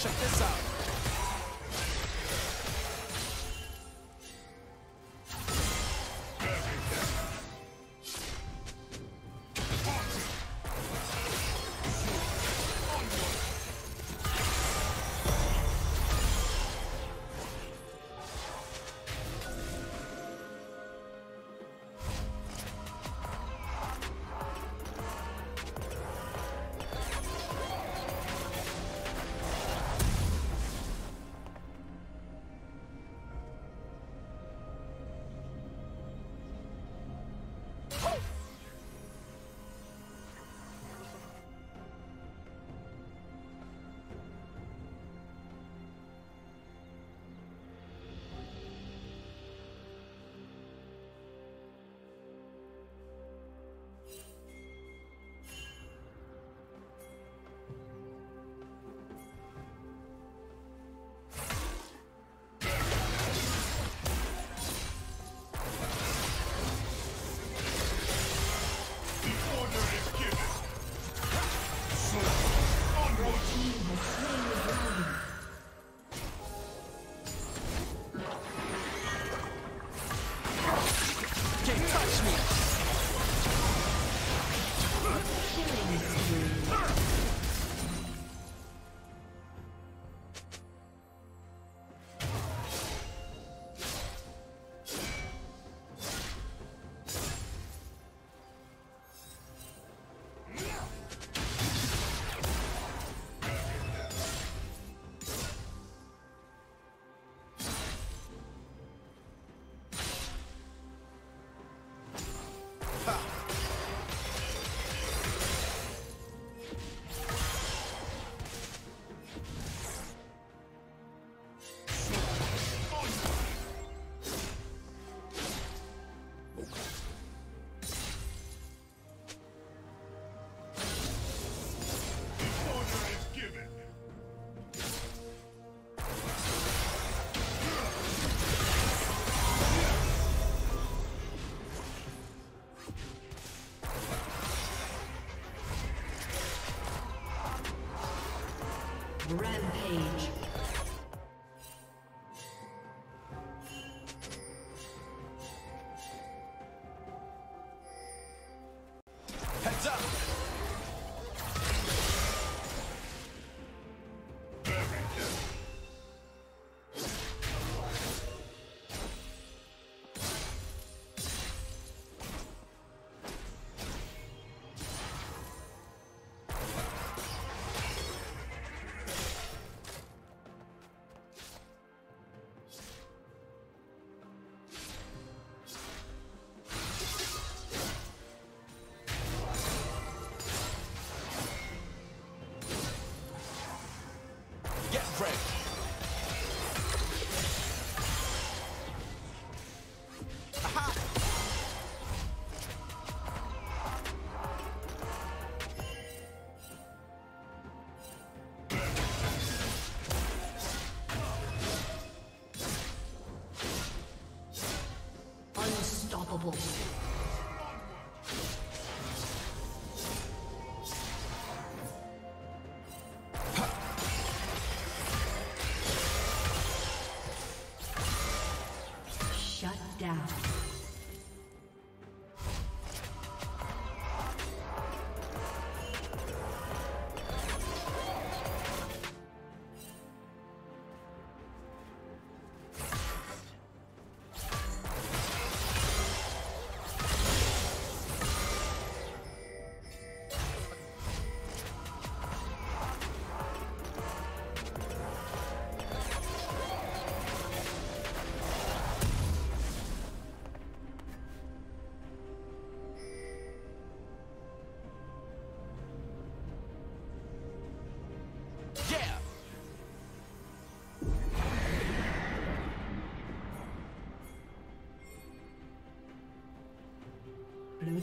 Check this out. Rampage.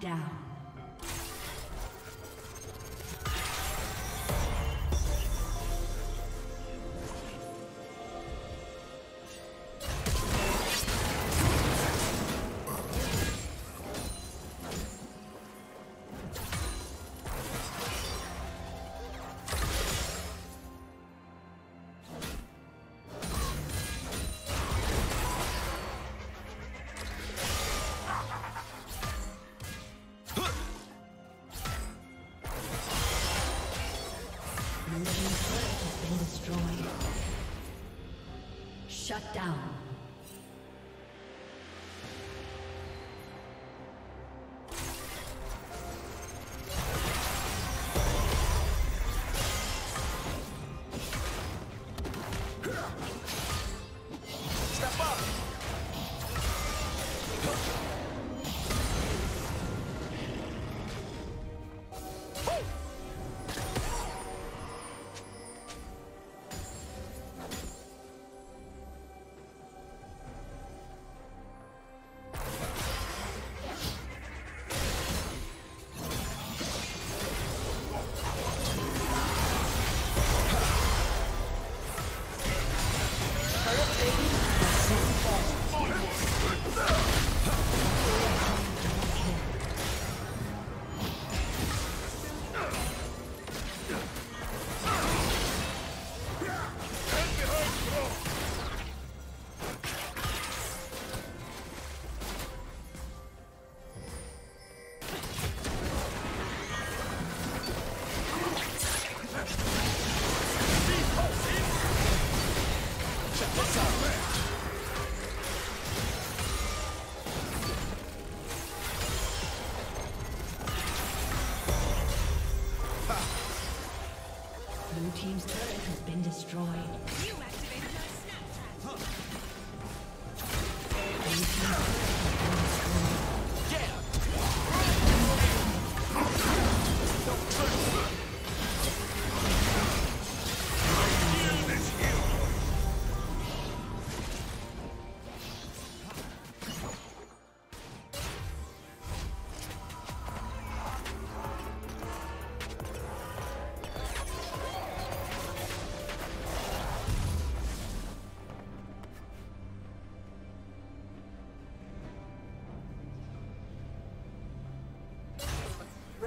down. Shut down. Turret baby.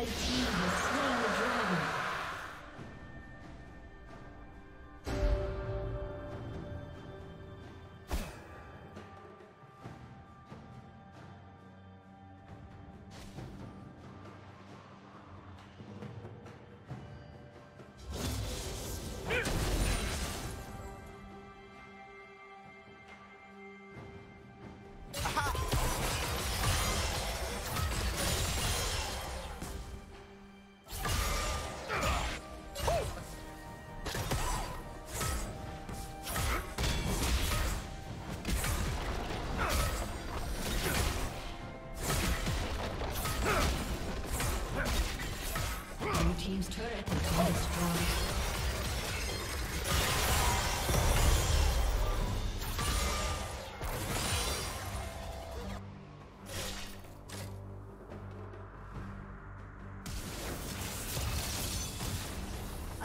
Red team.